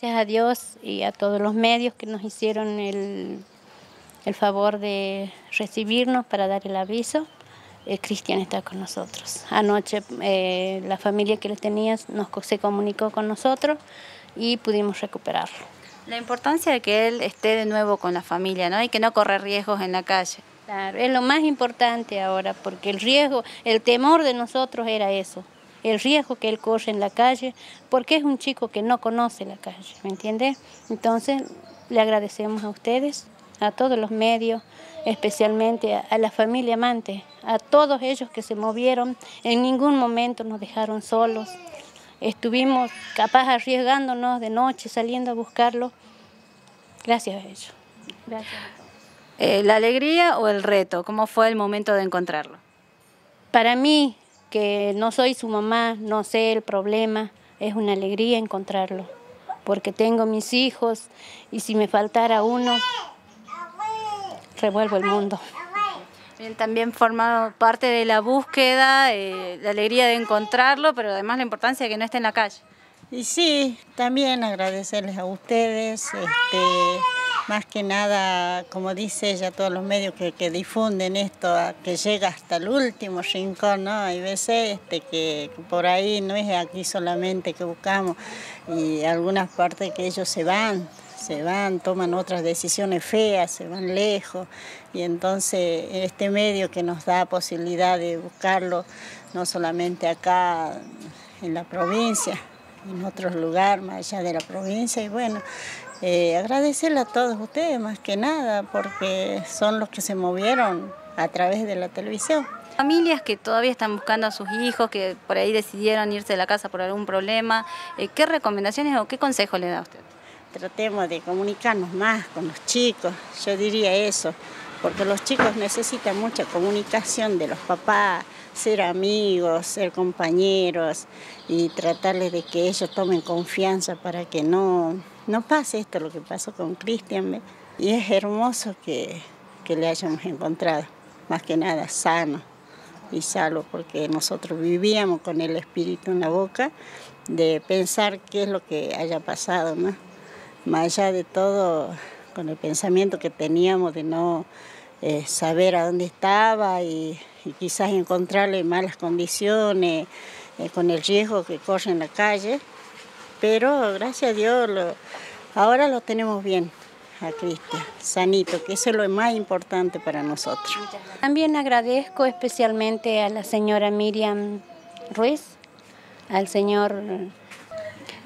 Gracias a Dios y a todos los medios que nos hicieron el, favor de recibirnos para dar el aviso. Eh, Cristian está con nosotros. Anoche eh, la familia que le tenía nos, se comunicó con nosotros y pudimos recuperarlo. La importancia de que él esté de nuevo con la familia ¿no? y que no corra riesgos en la calle. Claro, es lo más importante ahora, porque el riesgo, el temor de nosotros era eso, el riesgo que él corre en la calle, porque es un chico que no conoce la calle, ¿me entiende? Entonces, le agradecemos a ustedes, a todos los medios, especialmente a, la familia amante, a todos ellos que se movieron, en ningún momento nos dejaron solos. Estuvimos capaz arriesgándonos de noche, saliendo a buscarlo. Gracias a ellos. Gracias. Eh, ¿La alegría o el reto? ¿Cómo fue el momento de encontrarlo? Para mí, que no soy su mamá, no sé el problema, es una alegría encontrarlo, porque tengo mis hijos y si me faltara uno, revuelvo el mundo. Bien, también formado parte de la búsqueda, eh, la alegría de encontrarlo, pero además la importancia de que no esté en la calle. Y sí, también agradecerles a ustedes, este, más que nada, como dice ella, todos los medios que, difunden esto, que llega hasta el último rincón, ¿no? Hay veces este, que, por ahí no es aquí solamente que buscamos, y algunas partes que ellos se van, se van, toman otras decisiones feas, se van lejos, y entonces este medio que nos da posibilidad de buscarlo, no solamente acá en la provincia, en otros lugares más allá de la provincia, y bueno, eh, agradecerle a todos ustedes más que nada porque son los que se movieron a través de la televisión. Familias que todavía están buscando a sus hijos, que por ahí decidieron irse de la casa por algún problema, eh, ¿qué recomendaciones o qué consejo le da a usted? Tratemos de comunicarnos más con los chicos, yo diría eso, porque los chicos necesitan mucha comunicación de los papás, ser amigos, ser compañeros y tratarles de que ellos tomen confianza para que no no pase esto lo que pasó con Cristian. Y es hermoso que, le hayamos encontrado, más que nada sano y salvo, porque nosotros vivíamos con el espíritu en la boca de pensar qué es lo que haya pasado, ¿no? Más allá de todo, con el pensamiento que teníamos de no eh, saber a dónde estaba y, quizás encontrarle en malas condiciones, eh, con el riesgo que corre en la calle, pero gracias a Dios ahora lo tenemos bien a Cristian, sanito, que eso es lo más importante para nosotros. También agradezco especialmente a la señora Miriam Ruiz, al señor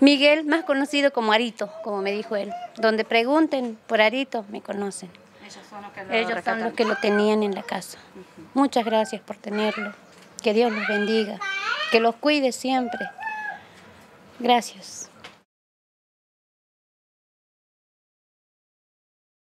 Miguel, más conocido como Arito, como me dijo él. Donde pregunten por Arito, me conocen. Ellos son los que lo, Ellos son los que lo tenían en la casa. Muchas gracias por tenerlo. Que Dios los bendiga, que los cuide siempre. Gracias.